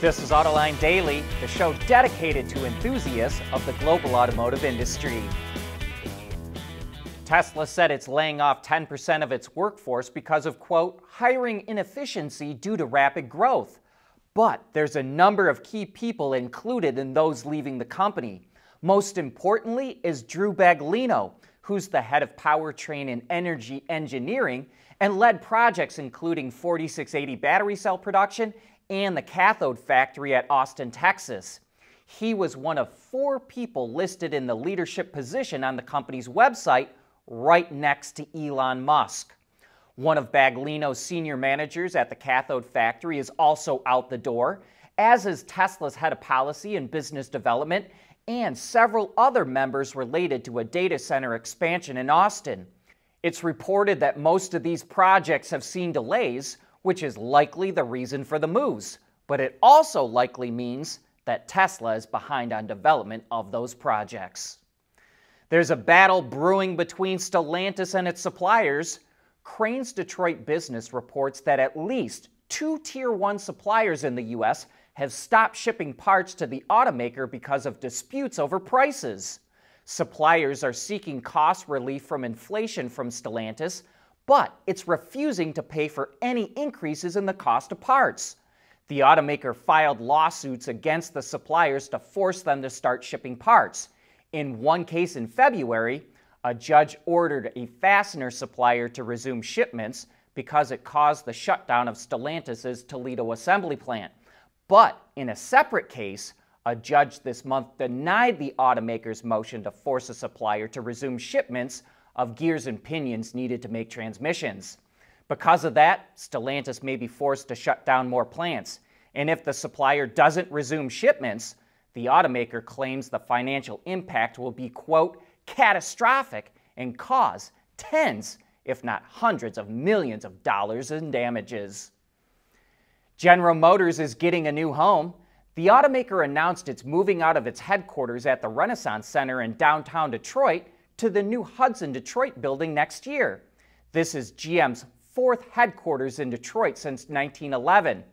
This is Autoline Daily, the show dedicated to enthusiasts of the global automotive industry. Tesla said it's laying off 10% of its workforce because of, quote, hiring inefficiency due to rapid growth. But there's a number of key people included in those leaving the company. Most importantly is Drew Baglino, who's the head of powertrain and energy engineering and led projects including 4680 battery cell production and the cathode factory at Austin, Texas. He was one of four people listed in the leadership position on the company's website, right next to Elon Musk. One of Baglino's senior managers at the cathode factory is also out the door, as is Tesla's head of policy and business development, and several other members related to a data center expansion in Austin. It's reported that most of these projects have seen delays, which is likely the reason for the moves, but it also likely means that Tesla is behind on development of those projects. There's a battle brewing between Stellantis and its suppliers. Crain's Detroit Business reports that at least two Tier 1 suppliers in the U.S. have stopped shipping parts to the automaker because of disputes over prices. Suppliers are seeking cost relief from inflation from Stellantis, but it's refusing to pay for any increases in the cost of parts. The automaker filed lawsuits against the suppliers to force them to start shipping parts. In one case in February, a judge ordered a fastener supplier to resume shipments because it caused the shutdown of Stellantis' Toledo assembly plant. But in a separate case, a judge this month denied the automaker's motion to force a supplier to resume shipments of gears and pinions needed to make transmissions. Because of that, Stellantis may be forced to shut down more plants. And if the supplier doesn't resume shipments, the automaker claims the financial impact will be, quote, catastrophic and cause tens, if not hundreds of millions of dollars in damages. General Motors is getting a new home. The automaker announced it's moving out of its headquarters at the Renaissance Center in downtown Detroit to the new Hudson Detroit building next year. This is GM's fourth headquarters in Detroit since 1911.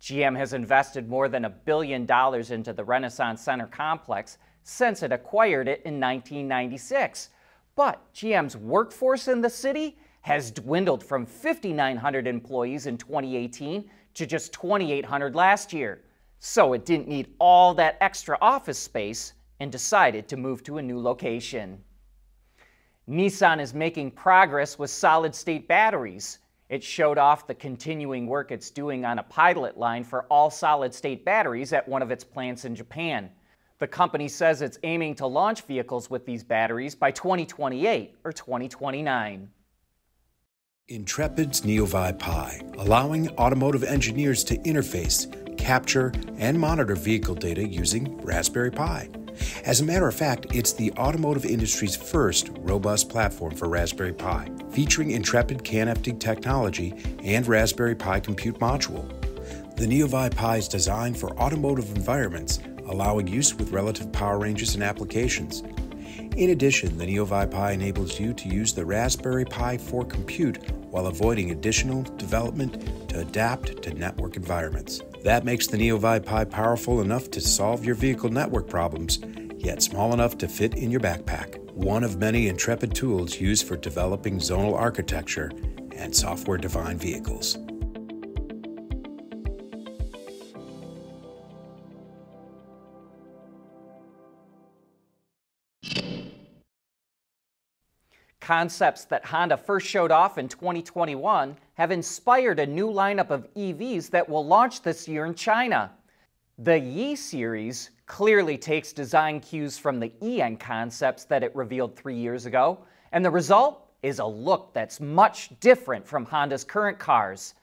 GM has invested more than a billion dollars into the Renaissance Center complex since it acquired it in 1996. But GM's workforce in the city has dwindled from 5,900 employees in 2018 to just 2,800 last year so it didn't need all that extra office space and decided to move to a new location. Nissan is making progress with solid state batteries. It showed off the continuing work it's doing on a pilot line for all solid state batteries at one of its plants in Japan. The company says it's aiming to launch vehicles with these batteries by 2028 or 2029. Intrepid's NeoVi Pi, allowing automotive engineers to interface capture, and monitor vehicle data using Raspberry Pi. As a matter of fact, it's the automotive industry's first robust platform for Raspberry Pi, featuring Intrepid CAN-FD technology and Raspberry Pi Compute Module. The NeoVi Pi is designed for automotive environments, allowing use with relative power ranges and applications. In addition, the NeoVi Pi enables you to use the Raspberry Pi for compute while avoiding additional development to adapt to network environments. That makes the NeoVi Pi powerful enough to solve your vehicle network problems, yet small enough to fit in your backpack. One of many Intrepid tools used for developing zonal architecture and software defined vehicles. Concepts that Honda first showed off in 2021 have inspired a new lineup of EVs that will launch this year in China. The Ye series clearly takes design cues from the e:N concepts that it revealed three years ago, and the result is a look that's much different from Honda's current cars.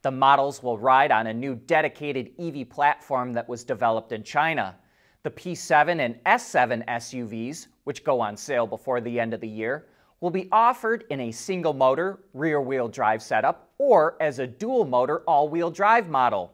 The models will ride on a new dedicated EV platform that was developed in China. The P7 and S7 SUVs, which go on sale before the end of the year, will be offered in a single motor rear wheel drive setup or as a dual motor all wheel drive model.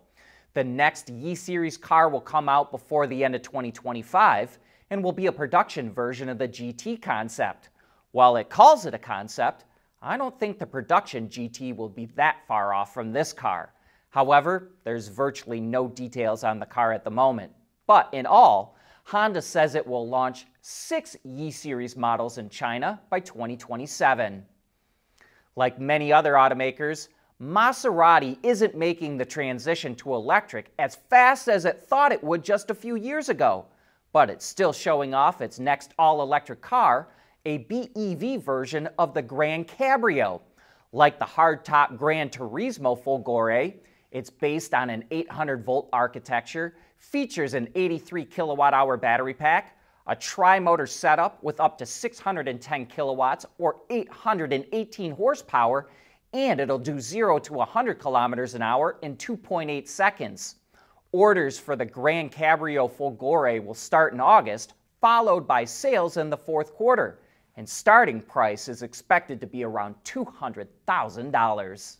The next Ye Series car will come out before the end of 2025 and will be a production version of the GT concept. While it calls it a concept, I don't think the production GT will be that far off from this car. However, there's virtually no details on the car at the moment. But in all, Honda says it will launch six Ye Series models in China by 2027. Like many other automakers, Maserati isn't making the transition to electric as fast as it thought it would just a few years ago, but it's still showing off its next all electric car, a BEV version of the GranCabrio. Like the hardtop Gran Turismo Folgore, it's based on an 800 volt architecture, features an 83 kilowatt hour battery pack, a tri motor setup with up to 610 kilowatts or 818 horsepower and it'll do 0 to 100 kilometers an hour in 2.8 seconds. Orders for the GranCabrio Folgore will start in August, followed by sales in the fourth quarter, and starting price is expected to be around $200,000.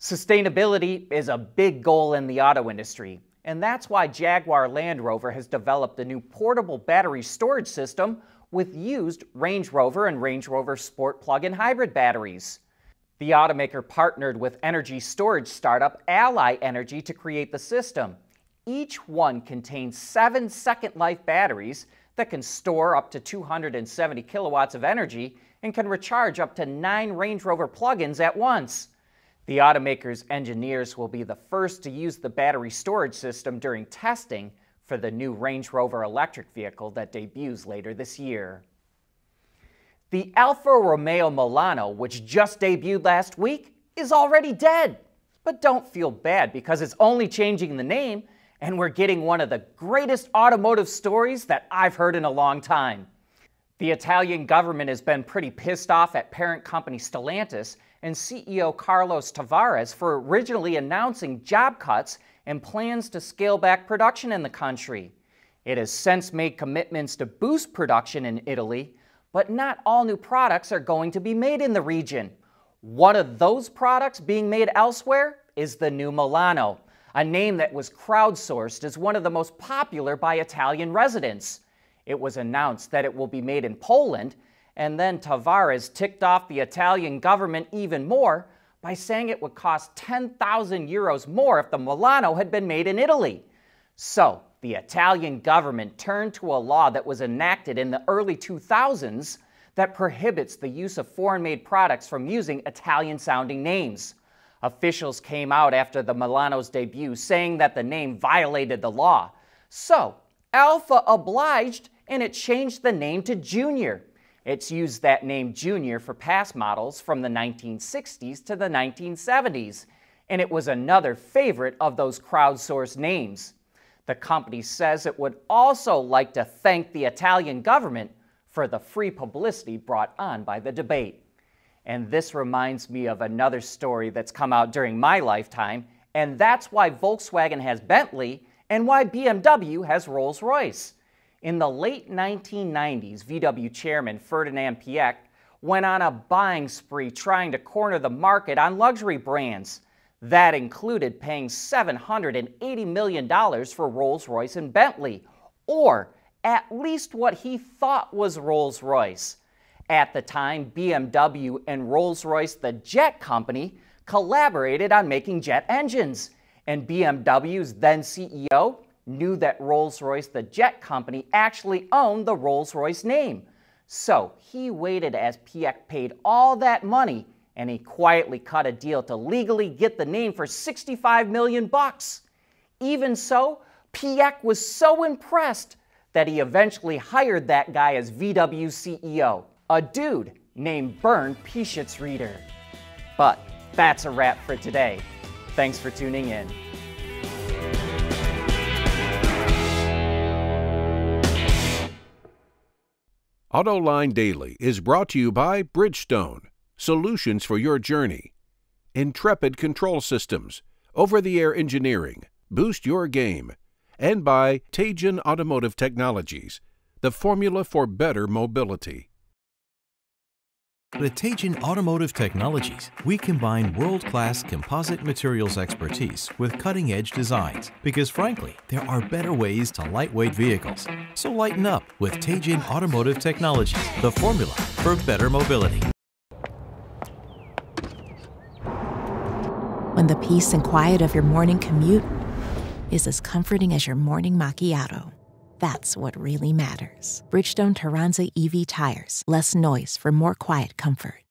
Sustainability is a big goal in the auto industry, and that's why Jaguar Land Rover has developed a new portable battery storage system with used Range Rover and Range Rover Sport plug-in hybrid batteries. The automaker partnered with energy storage startup Allye Energy to create the system. Each one contains seven second life batteries that can store up to 270 kilowatts of energy and can recharge up to nine Range Rover plug-ins at once. The automaker's engineers will be the first to use the battery storage system during testing for the new Range Rover electric vehicle that debuts later this year. The Alfa Romeo Milano, which just debuted last week, is already dead. But don't feel bad because it's only changing the name and we're getting one of the greatest automotive stories that I've heard in a long time. The Italian government has been pretty pissed off at parent company Stellantis and CEO Carlos Tavares for originally announcing job cuts and plans to scale back production in the country. It has since made commitments to boost production in Italy, but not all new products are going to be made in the region. One of those products being made elsewhere is the new Milano, a name that was crowdsourced as one of the most popular by Italian residents. It was announced that it will be made in Poland, and then Tavares ticked off the Italian government even more by saying it would cost 10,000 euros more if the Milano had been made in Italy. So, the Italian government turned to a law that was enacted in the early 2000s that prohibits the use of foreign made products from using Italian sounding names. Officials came out after the Milano's debut saying that the name violated the law. So, Alfa obliged and it changed the name to Junior. It's used that name Junior for past models from the 1960s to the 1970s, and it was another favorite of those crowdsourced names. The company says it would also like to thank the Italian government for the free publicity brought on by the debate. And this reminds me of another story that's come out during my lifetime, and that's why Volkswagen has Bentley and why BMW has Rolls Royce. In the late 1990s, VW chairman Ferdinand Piëch went on a buying spree trying to corner the market on luxury brands. That included paying $780 million for Rolls Royce and Bentley, or at least what he thought was Rolls Royce. At the time, BMW and Rolls Royce, the jet company, collaborated on making jet engines. And BMW's then CEO knew that Rolls Royce, the jet company, actually owned the Rolls Royce name. So he waited as Piëch paid all that money and he quietly cut a deal to legally get the name for 65 million bucks. Even so, Piëch was so impressed that he eventually hired that guy as VW CEO, a dude named Bernd Pischetsrieder. But that's a wrap for today. Thanks for tuning in. AutoLine Daily is brought to you by Bridgestone solutions for your journey. Intrepid Control Systems, over the air engineering, boost your game. And by Teijin Automotive Technologies, the formula for better mobility. At Teijin Automotive Technologies, we combine world-class composite materials expertise with cutting-edge designs because frankly, there are better ways to lightweight vehicles. So lighten up with Teijin Automotive Technologies, the formula for better mobility. when the peace and quiet of your morning commute is as comforting as your morning macchiato. That's what really matters. Bridgestone Turanza EV tires. Less noise for more quiet comfort.